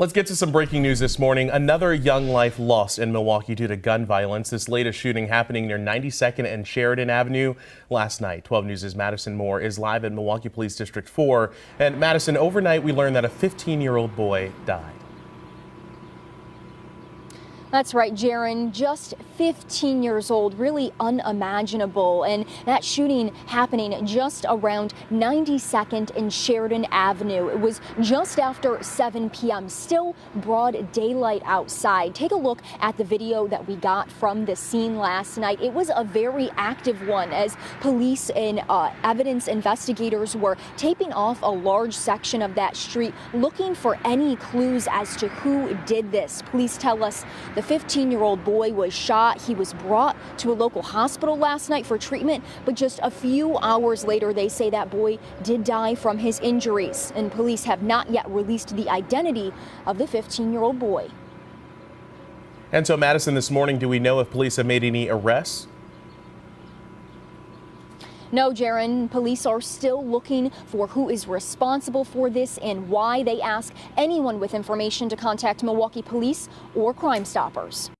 Let's get to some breaking news this morning. Another young life lost in Milwaukee due to gun violence. This latest shooting happening near 92nd and Sheridan Avenue last night. 12 News' is Madison Moore is live at Milwaukee Police District 4. And Madison, overnight we learned that a 15 year old boy died. That's right, Jaron, just 15 years old, really unimaginable. And that shooting happening just around 92nd and Sheridan Avenue. It was just after 7 p.m., still broad daylight outside. Take a look at the video that we got from the scene last night. It was a very active one as police and uh, evidence investigators were taping off a large section of that street looking for any clues as to who did this. Police tell us the 15 year old boy was shot. He was brought to a local hospital last night for treatment, but just a few hours later, they say that boy did die from his injuries. And police have not yet released the identity of the 15 year old boy. And so, Madison, this morning, do we know if police have made any arrests? No, Jaron, police are still looking for who is responsible for this and why. They ask anyone with information to contact Milwaukee Police or Crime Stoppers.